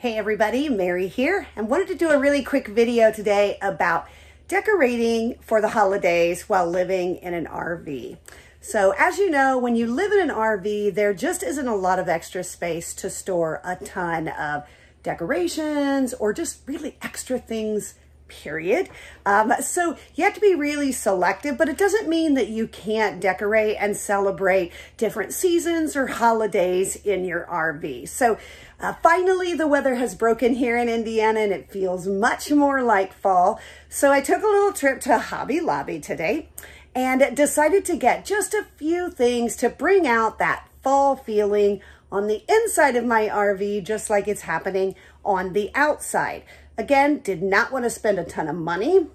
Hey everybody, Mary here, and wanted to do a really quick video today about decorating for the holidays while living in an RV. So as you know, when you live in an RV, there just isn't a lot of extra space to store a ton of decorations or just really extra things period. Um, so you have to be really selective, but it doesn't mean that you can't decorate and celebrate different seasons or holidays in your RV. So uh, finally, the weather has broken here in Indiana and it feels much more like fall. So I took a little trip to Hobby Lobby today and decided to get just a few things to bring out that fall feeling on the inside of my RV, just like it's happening on the outside. Again, did not want to spend a ton of money.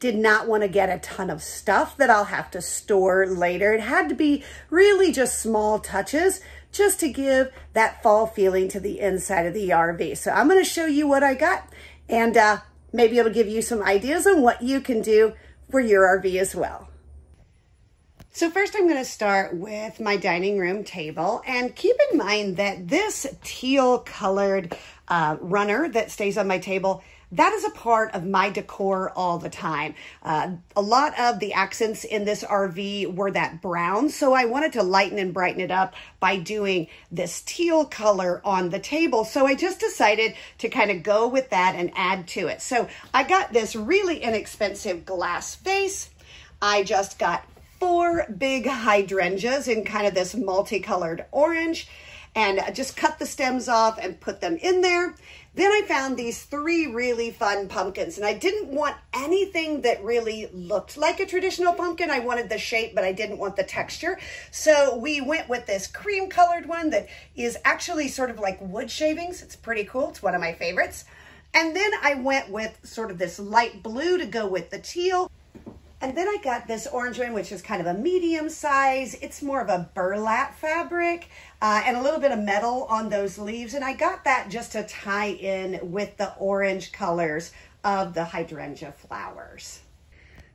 Did not want to get a ton of stuff that I'll have to store later. It had to be really just small touches just to give that fall feeling to the inside of the RV. So I'm going to show you what I got and uh, maybe it'll give you some ideas on what you can do for your RV as well. So first I'm going to start with my dining room table and keep in mind that this teal colored uh, runner that stays on my table that is a part of my decor all the time. Uh, a lot of the accents in this RV were that brown, so I wanted to lighten and brighten it up by doing this teal color on the table. So I just decided to kind of go with that and add to it. So I got this really inexpensive glass vase. I just got four big hydrangeas in kind of this multicolored orange and just cut the stems off and put them in there. Then I found these three really fun pumpkins and I didn't want anything that really looked like a traditional pumpkin. I wanted the shape, but I didn't want the texture. So we went with this cream colored one that is actually sort of like wood shavings. It's pretty cool. It's one of my favorites. And then I went with sort of this light blue to go with the teal. And then I got this orange one, which is kind of a medium size. It's more of a burlap fabric uh, and a little bit of metal on those leaves. And I got that just to tie in with the orange colors of the hydrangea flowers.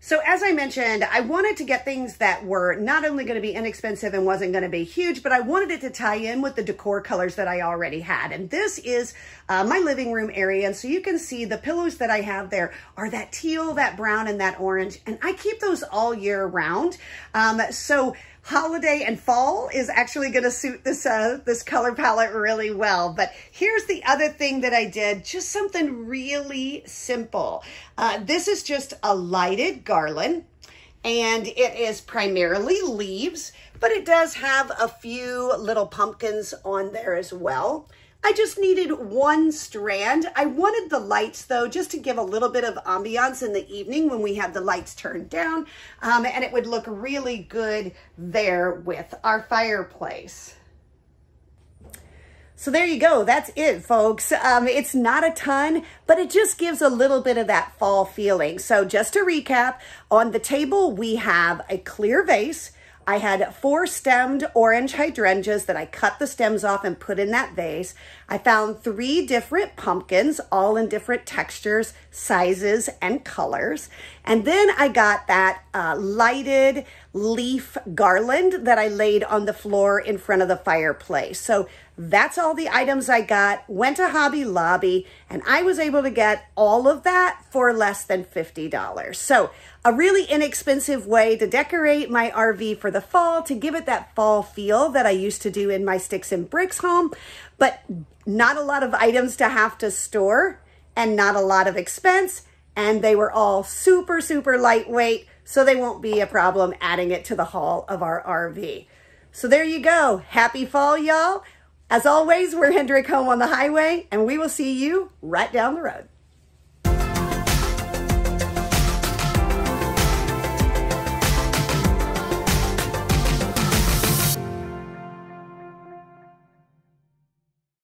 So as I mentioned, I wanted to get things that were not only going to be inexpensive and wasn't going to be huge, but I wanted it to tie in with the decor colors that I already had. And this is uh, my living room area. And so you can see the pillows that I have there are that teal, that brown, and that orange. And I keep those all year round. Um, so holiday and fall is actually going to suit this uh, this color palette really well. But here's the other thing that I did, just something really simple. Uh, this is just a lighted garland and it is primarily leaves, but it does have a few little pumpkins on there as well. I just needed one strand. I wanted the lights though, just to give a little bit of ambiance in the evening when we have the lights turned down. Um, and it would look really good there with our fireplace. So there you go. That's it, folks. Um, it's not a ton, but it just gives a little bit of that fall feeling. So just to recap, on the table, we have a clear vase, I had four stemmed orange hydrangeas that I cut the stems off and put in that vase. I found three different pumpkins, all in different textures, sizes, and colors. And then I got that uh, lighted leaf garland that I laid on the floor in front of the fireplace. So that's all the items I got, went to Hobby Lobby, and I was able to get all of that for less than $50. So a really inexpensive way to decorate my RV for the fall, to give it that fall feel that I used to do in my Sticks and Bricks home, but not a lot of items to have to store and not a lot of expense. And they were all super, super lightweight, so they won't be a problem adding it to the haul of our RV. So there you go. Happy fall, y'all. As always, we're Hendrick Home on the Highway, and we will see you right down the road.